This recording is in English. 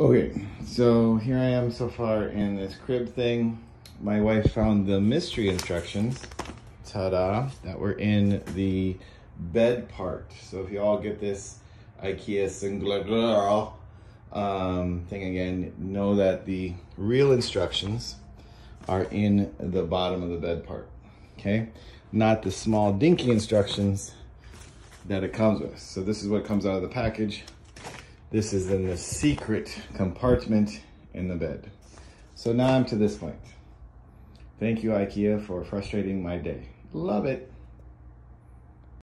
Okay, so here I am so far in this crib thing. My wife found the mystery instructions, ta-da, that were in the bed part. So if you all get this IKEA Sniglar um, thing again, know that the real instructions are in the bottom of the bed part, okay? Not the small dinky instructions that it comes with. So this is what comes out of the package. This is in the secret compartment in the bed. So now I'm to this point. Thank you, IKEA, for frustrating my day. Love it.